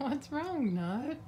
What's wrong, Nut?